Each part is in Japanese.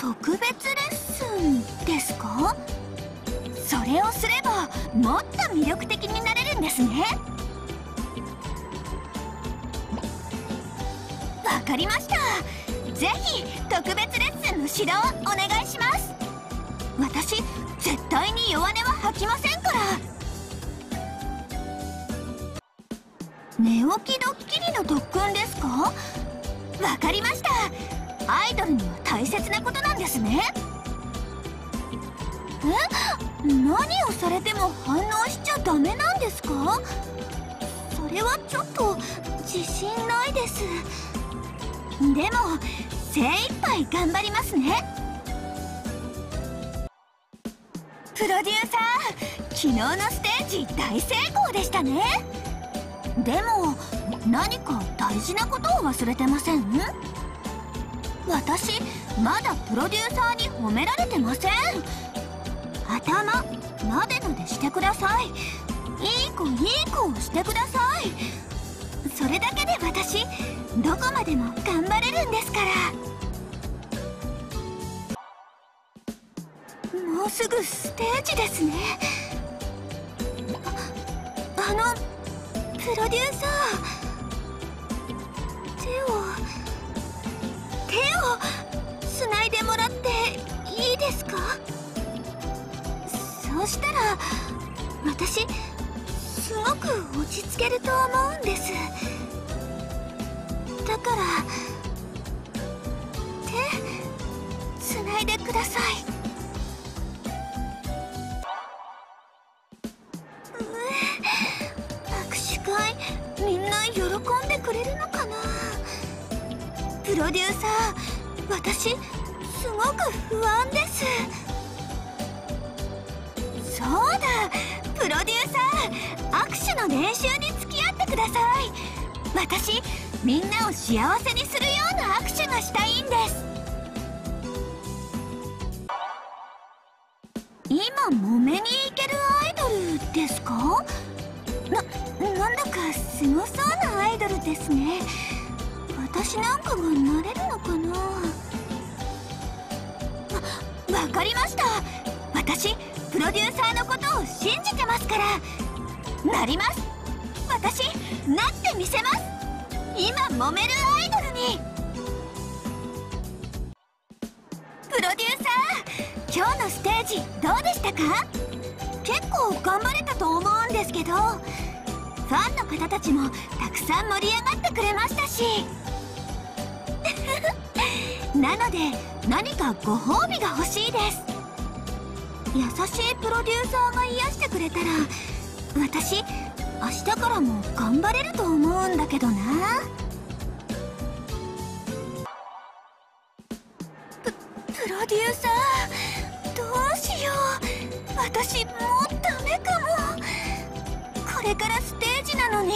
特別レッスンですか？それをすればもっと魅力的になれるんですね。わかりました。ぜひ特別レッスンの指導お願いします。私絶対に弱音は吐きませんから。寝起きドッキリの特訓ですか？わかりました。アイドルには大切なことなんですね。え？何をされても反応しちゃダメなんですか？それはちょっと自信ないです。でも精一杯頑張りますね。プロデューサー昨日のステージ大成功でしたね。でも何か大事なことを忘れてません？私まだプロデューサーに褒められてません。頭なでなでしてください。いい子いい子をしてください。それだけで私どこまでも頑張れるんですから。もうすぐステージですね。あのプロデューサー手を手をつないでもらっていいですか？そうしたら私すごく落ち着けると思うんです。だから手つないでください。ロデューサー私すごく不安です。そうだプロデューサー握手の練習に付き合ってください。私みんなを幸せにするような握手がしたいんです。今揉めに行けるアイドルですか？ななんだかすごそうなアイドルですね。私なんかがなれるのかな？わ分かりました。私プロデューサーのことを信じてますから。なります。私なってみせます。今揉めるアイドルに。プロデューサー今日のステージどうでしたか？結構頑張れたと思うんですけど。ファンの方たちもたくさん盛り上がってくれましたし。なので何かご褒美が欲しいです。優しいプロデューサーが癒してくれたら私明日からも頑張れると思うんだけどな。ププロデューサーどうしよう。私もうダメかも。これからステージなのに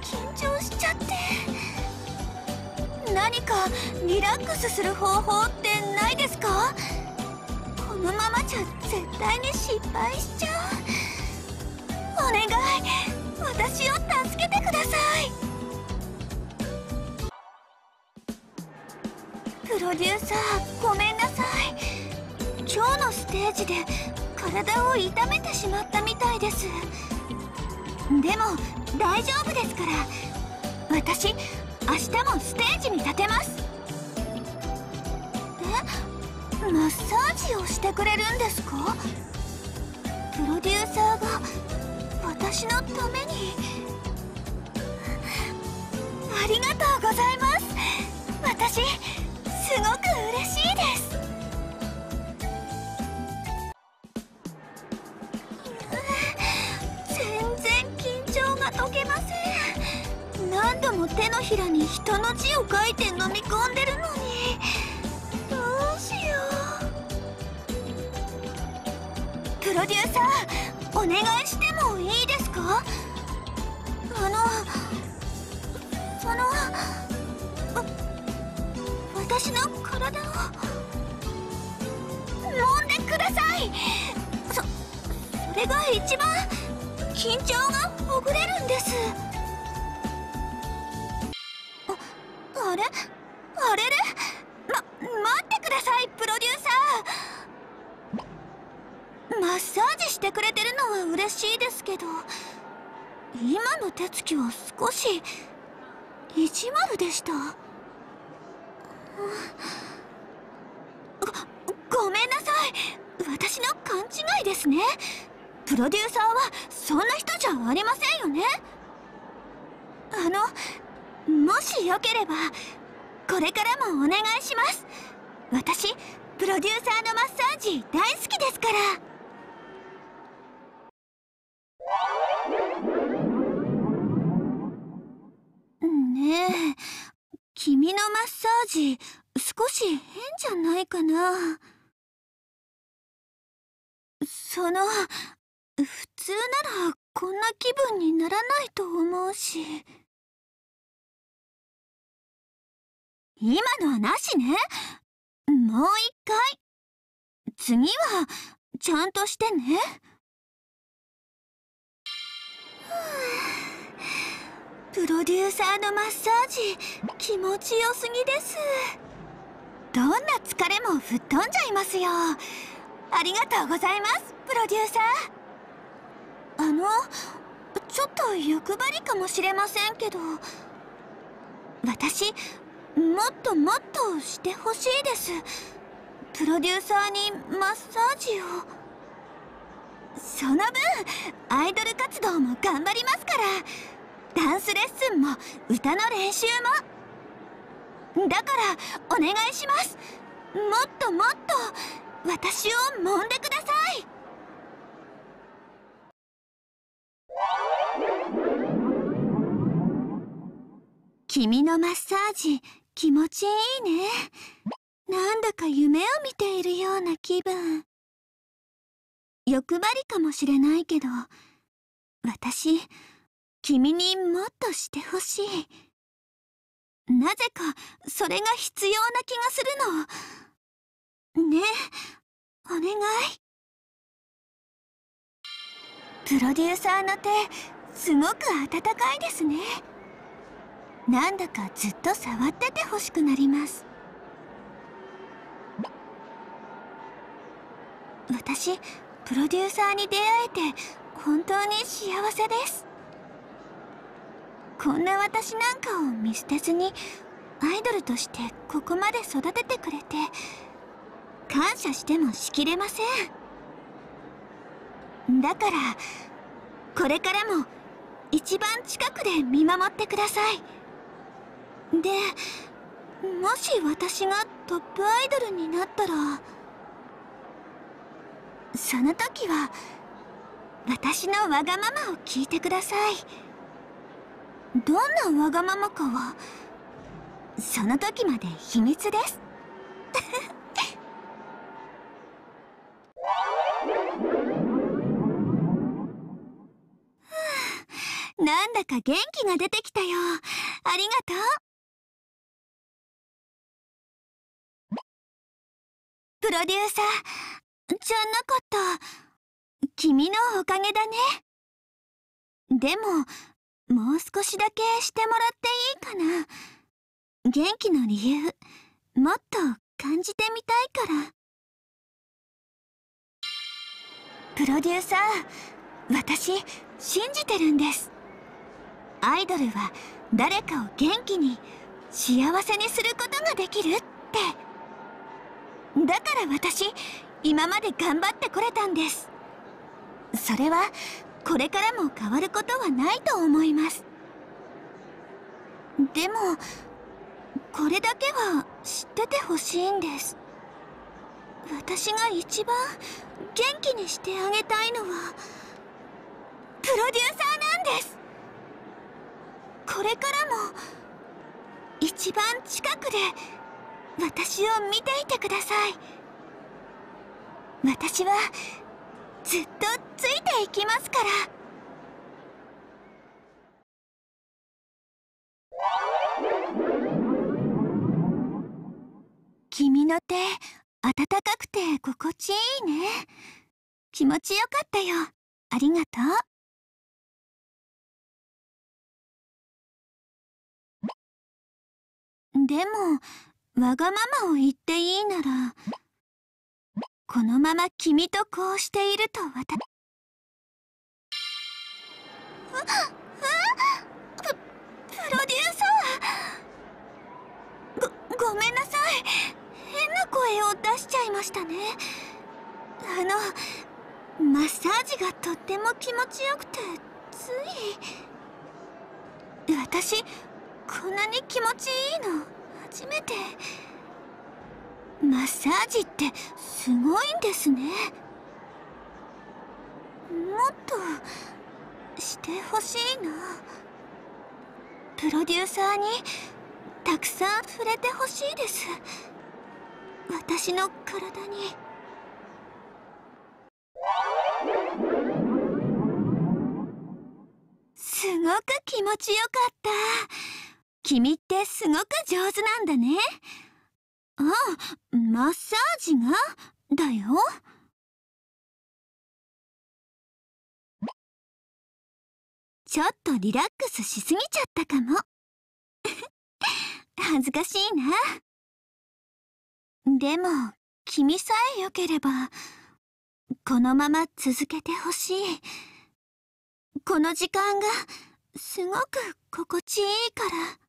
緊張しちゃって。何かリラックスする方法ってないですか？このままじゃ絶対に失敗しちゃう。お願い。私を助けてください。プロデューサーごめんなさい。今日のステージで体を痛めてしまったみたいです。でも大丈夫ですから。私明日もステージに立てます。え？マッサージをしてくれるんですか？プロデューサーが私のために。ありがとうございます。私すごく嬉しいです。度も手のひらに人の字を書いて飲み込んでるのにどうしようプロデューサーお願いしてもいいですかあのその私の体を揉んでくださいそそれが一番緊張がほぐれるんですあれ？あれれ？ま待ってくださいプロデューサー。マッサージしてくれてるのは嬉しいですけど今の手つきは少し意地悪でした、ごごめんなさい。私の勘違いですね。プロデューサーはそんな人じゃありませんよね。あのもしよければこれからもお願いします。私プロデューサーのマッサージ大好きですから。ねえ君のマッサージ少し変じゃないかな。その普通ならこんな気分にならないと思うし。今のはなしね。もう一回。次はちゃんとしてね。プロデューサーのマッサージ気持ちよすぎです。どんな疲れも吹っ飛んじゃいますよ。ありがとうございますプロデューサー。あのちょっと欲張りかもしれませんけど。私もっともっとしてほしいです。プロデューサーにマッサージを。その分アイドル活動も頑張りますから。ダンスレッスンも歌の練習も。だからお願いします。もっともっと私を揉んでください。君のマッサージ気持ちいいね。なんだか夢を見ているような気分。欲張りかもしれないけど私君にもっとしてほしい。なぜかそれが必要な気がするの。ねえお願い。プロデューサーの手すごく温かいですね。なんだかずっと触っててほしくなります。私プロデューサーに出会えて本当に幸せです。こんな私なんかを見捨てずにアイドルとしてここまで育ててくれて感謝してもしきれません。だからこれからも一番近くで見守ってください。でもし私がトップアイドルになったらその時は私のわがままを聞いてください。どんなわがままかはその時まで秘密です。なんだか元気が出てきたよ。ありがとう。プロデューサーじゃなかった。君のおかげだね。でも、もう少しだけしてもらっていいかな。元気の理由、もっと感じてみたいから。プロデューサー、私、信じてるんです。アイドルは誰かを元気に、幸せにすることができるって。だから私、今まで頑張ってこれたんです。それはこれからも変わることはないと思います。でもこれだけは知っててほしいんです。私が一番元気にしてあげたいのはプロデューサーなんです。これからも一番近くで私を見ていてください。私はずっとついていきますから。君の手温かくて心地いいね。気持ちよかったよ。ありがとう。でもわがままを言っていいならこのまま君とこうしていると私ププロデューサー。ごごめんなさい。変な声を出しちゃいましたね。あのマッサージがとっても気持ちよくてつい。私こんなに気持ちいいの？初めて。マッサージってすごいんですね。もっとしてほしいな。プロデューサーにたくさん触れてほしいです。私の体に。すごく気持ちよかった。君ってすごく上手なんだね。ああマッサージが？だよ。ちょっとリラックスしすぎちゃったかも。恥ずかしいな。でも君さえ良ければこのまま続けてほしい。この時間がすごく心地いいから。